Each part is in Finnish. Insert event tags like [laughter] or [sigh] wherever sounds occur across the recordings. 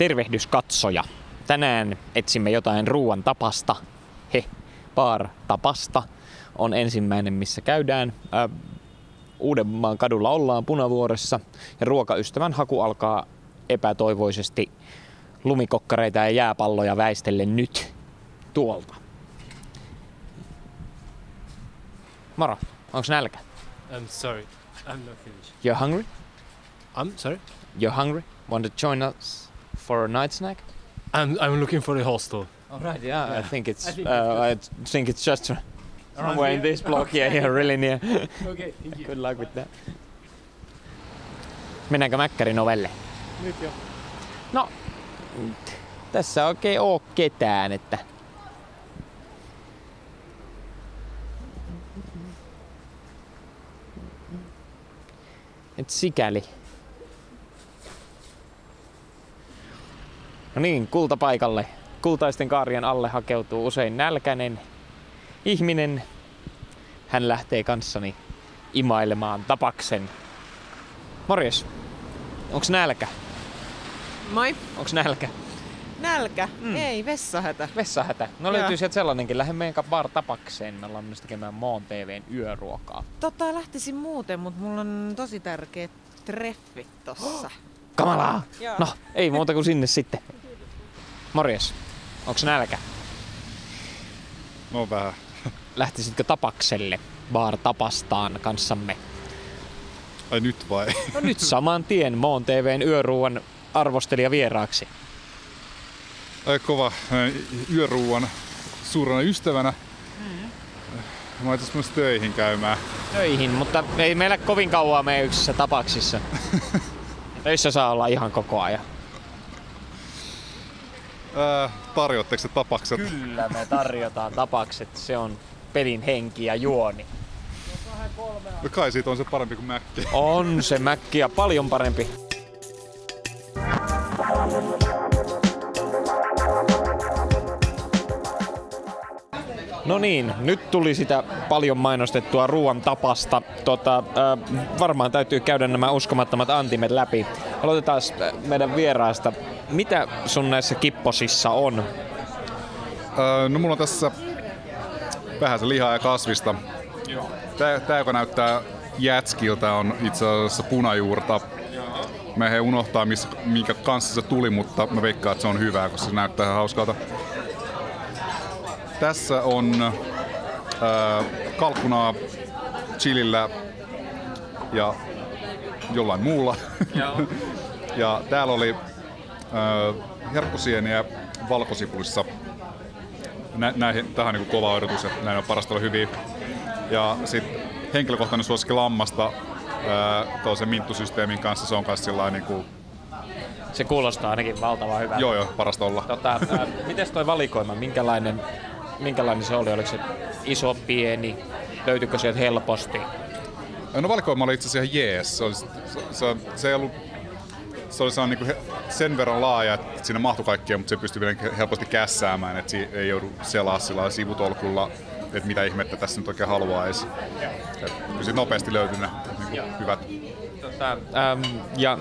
tervehdyskatsoja. Tänään etsimme jotain ruoan tapasta. He, bar tapasta on ensimmäinen, missä käydään. Ää, Uudenmaan kadulla ollaan Punavuoressa ja ruokaystävän haku alkaa epätoivoisesti lumikokkareita ja jääpalloja väistellen nyt tuolta. Moro, onks nälkä? I'm sorry, I'm not finished. You're hungry? I'm sorry. You're hungry? Want to join us for a night snack? I'm I'm looking for a hostel. All right, yeah, I think it's [laughs] I think uh, I think it's just somewhere in this block. [laughs] Yeah, yeah, really near. Okay, thank [laughs] you. Good luck with that. Mennäänkö Mäkkärin ovelle? Nyt jo. No, tässä oikein oo ketään, että... Et sikäli. No niin, kultapaikalle. Kultaisten kaarien alle hakeutuu usein nälkäinen ihminen. Hän lähtee kanssani imailemaan tapaksen. Morjes. Onks nälkä? Moi. Onks nälkä? Nälkä? Mm. Ei, vessahätä. Vessahätä. No Joo. löytyy sieltä sellainenkin. Lähden meidän bar tapakseen. Me ollaan myös tekemään Moon TVn yöruokaa. Tota lähtisin muuten, mutta mulla on tosi tärkeät treffit tossa. [gasps] Kamalaa! Joo. No, ei muuta kuin sinne sitten. Morjes. Onks nälkä? No vähän. Lähtisitkö tapakselle bar tapastaan kanssamme? Ai nyt vai? No nyt saman tien Moon TVn yöruuan arvostelija vieraaksi. Ai kova yöruuan suurena ystävänä. Mä ajattelin myös töihin käymään. Töihin, mutta ei meillä kovin kauaa mene yksissä tapaksissa. [laughs] Töissä saa olla ihan koko ajan. Ää, tarjoatteko te tapakset? Kyllä me tarjotaan tapakset. Se on pelin henki ja juoni. No kai siitä on se parempi kuin mäkki. On se mäkkiä paljon parempi. No niin, nyt tuli sitä paljon mainostettua ruoan tapasta. Tota, äh, varmaan täytyy käydä nämä uskomattomat antimet läpi. Aloitetaan äh, meidän vieraasta. Mitä sun näissä kipposissa on? Öö, no mulla on tässä vähän se lihaa ja kasvista. Tää, tää joka näyttää jätskiltä on itse asiassa punajuurta. Mä he unohtaa, missä, minkä kanssa se tuli, mutta mä veikkaan, että se on hyvää, koska se näyttää ihan hauskalta. Tässä on äh, kalkkunaa chilillä ja jollain muulla. [laughs] ja täällä oli herkkusieniä valkosipulissa. Nä, näihin, tähän on niin kova odotus, että näin on parasta olla hyviä. Ja sitten henkilökohtainen suosikki lammasta äh, toisen minttusysteemin kanssa, se on kanssa sillä niin kuin, Se kuulostaa ainakin valtavan hyvältä. joo joo, parasta olla. Tota, äh, miten toi valikoima, minkälainen, minkälainen se oli? Oliko se iso, pieni? Löytyykö sieltä helposti? No valikoima oli itse asiassa ihan jees. Se, oli, se, se, se ei ollut se oli sellainen niin sen verran laaja, että siinä mahtui kaikkea, mutta se vielä helposti kässäämään, että ei joudu selaa sillä sivutolkulla, että mitä ihmettä tässä nyt oikein haluaisi. Kyllä nopeasti löytyi ne niin hyvät. Tota, äm, ja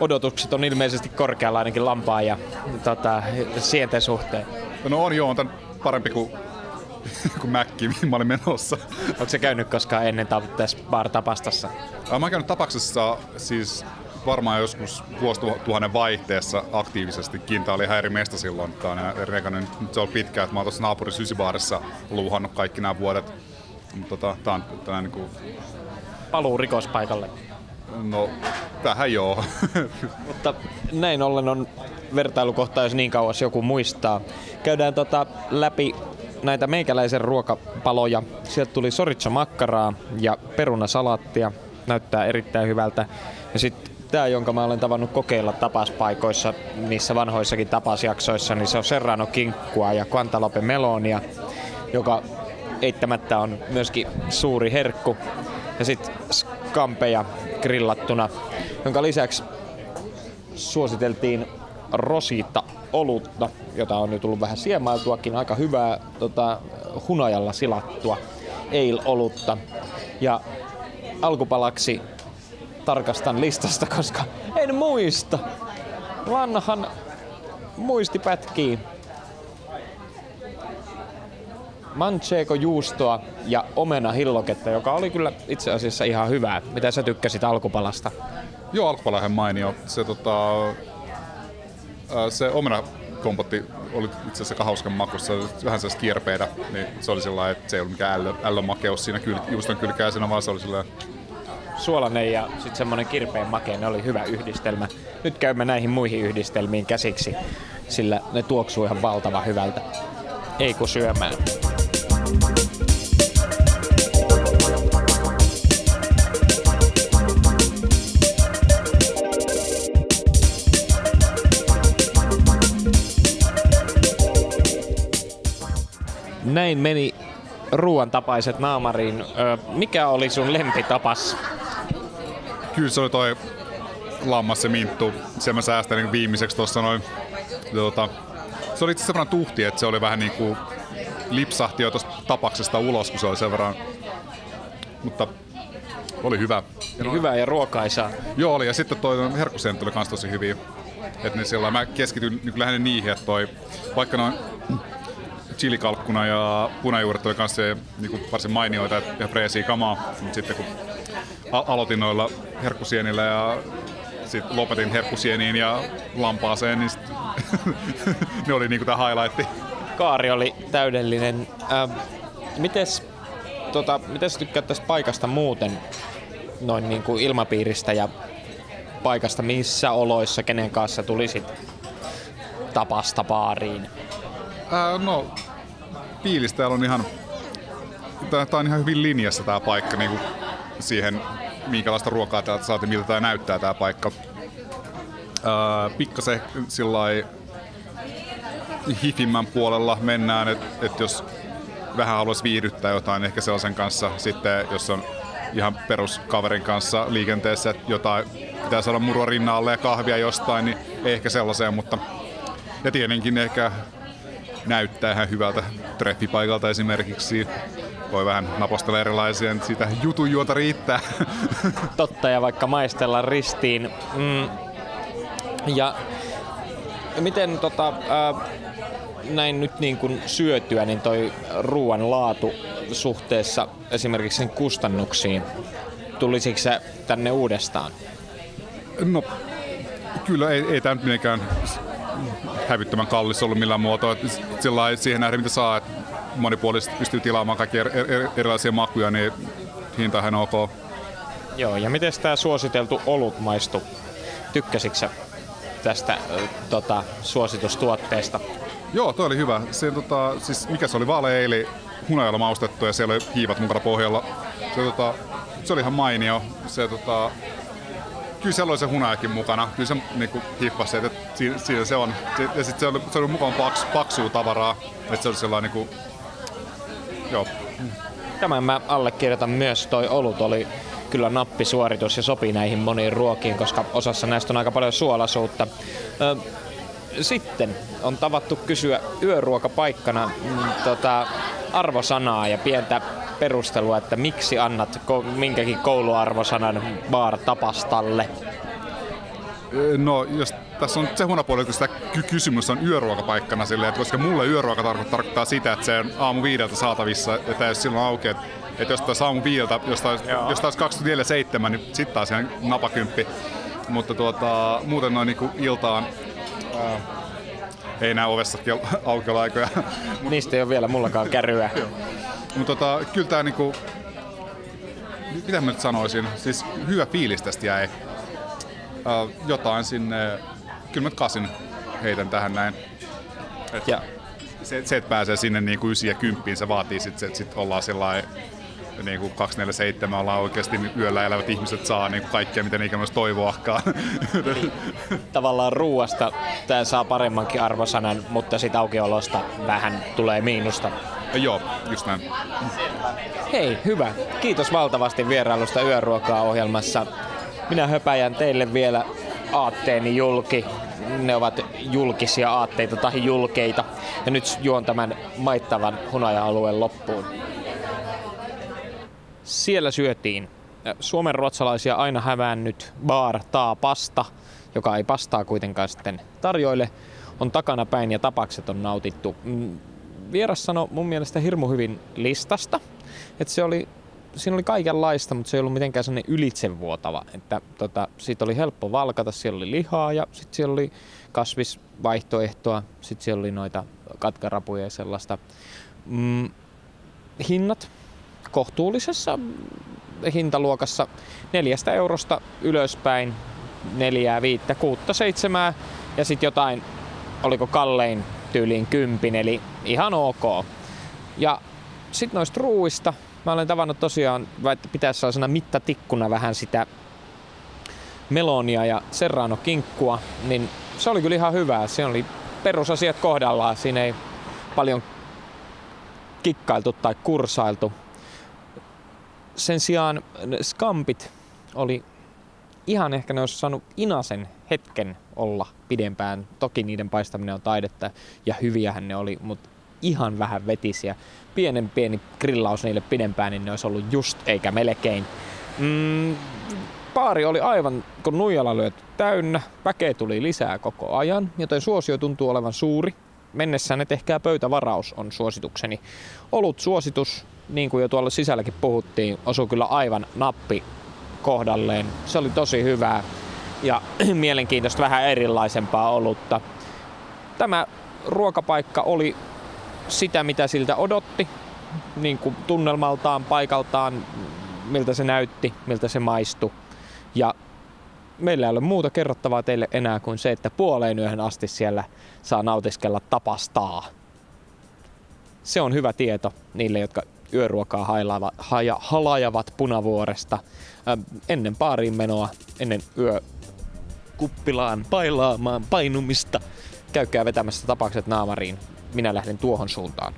odotukset on ilmeisesti korkealla ainakin lampaa ja tota, sienten suhteen. No on joo, on tän parempi kuin, [laughs] kuin Mäkki, mihin mä olin menossa. Onko se käynyt koskaan ennen tässä bar tapastassa? Mä oon käynyt tapauksessa siis varmaan joskus vuosituhannen vaihteessa aktiivisestikin. Tää oli ihan eri mesta silloin. Eri näköinen. Nyt se on pitkä, että mä oon tuossa naapurissa Ysibaarissa luuhannut kaikki nämä vuodet. Mutta tota, tää on tällainen niinku, Paluu rikospaikalle. no tähän joo. [laughs] Mutta näin ollen on vertailukohta, jos niin kauas joku muistaa. Käydään tota läpi näitä meikäläisen ruokapaloja. Sieltä tuli soritsa makkaraa ja perunasalaattia. Näyttää erittäin hyvältä. Ja sitten tämä, jonka mä olen tavannut kokeilla tapaspaikoissa, niissä vanhoissakin tapasjaksoissa, niin se on serrano kinkkua ja quantalope melonia, joka eittämättä on myöskin suuri herkku. Ja sitten skampeja grillattuna, jonka lisäksi suositeltiin Rosita olutta, jota on jo tullut vähän siemailtuakin, aika hyvää tota, hunajalla silattua ale-olutta. Ja alkupalaksi tarkastan listasta, koska en muista. Vanhan muisti pätkii. Manchego juustoa ja omena hilloketta, joka oli kyllä itse asiassa ihan hyvää. Mitä sä tykkäsit alkupalasta? Joo, alkupala ihan mainio. Se, tota, se omena kompotti oli itse asiassa hauskan makussa, vähän sellaista kierpeitä, niin se oli sellainen, että se ei ollut mikään ällö, ällömakeus siinä kyl, juuston kylkäisenä, vaan se oli sellainen, Suolainen ja sitten semmonen kirpeen makea, ne oli hyvä yhdistelmä. Nyt käymme näihin muihin yhdistelmiin käsiksi, sillä ne tuoksuu ihan valtavan hyvältä. Ei kun syömään. Näin meni ruoan tapaiset naamariin. Mikä oli sun lempitapas? Kyllä se oli toi lammas se minttu, sen mä säästän niin viimeiseksi tuossa noin. Tota, se oli itse asiassa tuhti, että se oli vähän niinku lipsahti jo tuosta tapaksesta ulos, kun se oli sen verran. Mutta oli hyvä. Ja no, Hyvää ja ruokaisaa. Joo oli, ja sitten toi herkkusienit oli kans tosi hyviä. Et niin sillä mä keskityn niin lähinnä niihin, että toi, vaikka noin chilikalkkuna ja punajuuret oli kanssa niin varsin mainioita ja freesiä kamaa, mutta sitten kun aloitin noilla herkkusienillä ja sitten lopetin herkkusieniin ja lampaaseen, niin sit [laughs] ne oli niinku tää highlightti. Kaari oli täydellinen. Ähm, mites, tota, mites tykkäät tästä paikasta muuten? Noin niin kuin ilmapiiristä ja paikasta, missä oloissa, kenen kanssa tulisit tapasta baariin? Ää, no, fiilis täällä on ihan, tää, tää on ihan hyvin linjassa tää paikka niinku siihen, minkälaista ruokaa täältä saatiin, miltä tää näyttää tää paikka. Pikkasen sillai hifimmän puolella mennään, että et jos vähän haluaisi viihdyttää jotain ehkä sellaisen kanssa, sitten jos on ihan peruskaverin kanssa liikenteessä, että jotain pitää saada murua rinnalle ja kahvia jostain, niin ehkä sellaiseen, mutta ja tietenkin ehkä näyttää ihan hyvältä treffipaikalta esimerkiksi. Voi vähän napostella erilaisia, niin siitä jutujuota riittää. [laughs] Totta, ja vaikka maistella ristiin. Mm. Ja miten tota, ää, näin nyt niin kuin syötyä, niin toi ruoan laatu suhteessa esimerkiksi sen kustannuksiin, tulisiko se tänne uudestaan? No, kyllä ei, ei tämä nyt mitenkään hävyttömän kallis ollut millään muotoa. Sillä siihen nähden, mitä saa, että monipuolisesti pystyy tilaamaan kaikki er, er, erilaisia makuja, niin hinta on ihan ok. Joo, ja miten tämä suositeltu olut maistui? Tykkäsitkö tästä tota, suositustuotteesta? Joo, toi oli hyvä. Se, tota, siis mikä se oli, vaaleeili hunajalla maustettu ja siellä oli hiivat mukana pohjalla. Se, tota, se oli ihan mainio. Se, tota, kyllä siellä oli se hunajakin mukana. Kyllä se niinku, hiffasi, että siinä, siinä, se on. Ja sitten se oli, se oli mukaan paks, paksua tavaraa. Että se oli sellainen niinku, joo, Tämän mä allekirjoitan myös. Toi olut oli kyllä nappisuoritus ja sopii näihin moniin ruokiin, koska osassa näistä on aika paljon suolasuutta. Sitten on tavattu kysyä yöruokapaikkana mm, tota, arvosanaa ja pientä perustelua, että miksi annat ko- minkäkin kouluarvosanan bar tapastalle. No, jos tässä on se huonopuoli, että sitä ky- kysymys on yöruokapaikkana silleen, että koska mulle yöruoka tarko- tarkoittaa sitä, että se on aamu viideltä saatavissa, että jos silloin auki, että, että jos taas aamu viideltä, jos taas, jos taas 24.7, niin sitten taas ihan napakymppi. Mutta tuota, muuten noin niinku iltaan ää, ei näe ovessa aukioloaikoja. [laughs] Niistä ei ole vielä mullakaan kärryä. Mutta tota, kyllä tää niinku, mitä mä nyt sanoisin, siis hyvä fiilis tästä jäi. Jotain sinne, kyllä mä kasin heitän tähän näin. Et Ja se, se, että pääsee sinne niin kuin 9 ja 10, se vaatii sitten, että sit ollaan sellainen niin kuin 247 ollaan oikeasti niin yöllä elävät ihmiset saa niin kuin kaikkea, mitä ne ikinä olisi toivoakaan. tavallaan ruuasta tämä saa paremmankin arvosanan, mutta sit aukiolosta vähän tulee miinusta. Joo, just näin. Hei, hyvä. Kiitos valtavasti vierailusta Yöruokaa ohjelmassa. Minä höpäjän teille vielä aatteeni julki. Ne ovat julkisia aatteita tai julkeita. Ja nyt juon tämän maittavan hunaja-alueen loppuun. Siellä syötiin Suomen ruotsalaisia aina hävännyt bar taa pasta, joka ei pastaa kuitenkaan sitten tarjoile. on takana päin ja tapakset on nautittu. Mm, Vieras sanoi mun mielestä hirmu hyvin listasta, että se oli siinä oli kaikenlaista, mutta se ei ollut mitenkään sellainen ylitsevuotava. Että tota, siitä oli helppo valkata, siellä oli lihaa ja sitten siellä oli kasvisvaihtoehtoa, sitten siellä oli noita katkarapuja ja sellaista. Mm, hinnat kohtuullisessa hintaluokassa neljästä eurosta ylöspäin, neljää, viittä, kuutta, seitsemää ja sitten jotain, oliko kallein tyyliin kympin, eli ihan ok. Ja sitten noista ruuista, mä olen tavannut tosiaan, että pitäisi sellaisena mittatikkuna vähän sitä melonia ja serrano kinkkua, niin se oli kyllä ihan hyvää. Se oli perusasiat kohdallaan. Siinä ei paljon kikkailtu tai kursailtu. Sen sijaan skampit oli ihan ehkä ne olisi saanut inasen hetken olla pidempään. Toki niiden paistaminen on taidetta ja hyviähän ne oli, mutta ihan vähän vetisiä. Pienen pieni grillaus niille pidempään, niin ne olisi ollut just eikä melkein. Mm, paari oli aivan kun nuijalla lyöt täynnä. Väkeä tuli lisää koko ajan, joten suosio tuntuu olevan suuri. Mennessään tehkää pöytävaraus on suositukseni. Olut suositus, niin kuin jo tuolla sisälläkin puhuttiin, osui kyllä aivan nappi kohdalleen. Se oli tosi hyvää ja [clears throat] mielenkiintoista vähän erilaisempaa olutta. Tämä ruokapaikka oli sitä, mitä siltä odotti, niin kuin tunnelmaltaan, paikaltaan, miltä se näytti, miltä se maistui. Ja meillä ei ole muuta kerrottavaa teille enää kuin se, että puoleen yöhön asti siellä saa nautiskella tapastaa. Se on hyvä tieto niille, jotka yöruokaa hailaava, haja, halajavat punavuoresta äh, ennen paariin menoa, ennen yökuppilaan pailaamaan painumista. Käykää vetämässä tapaukset naamariin. Minä lähden tuohon suuntaan.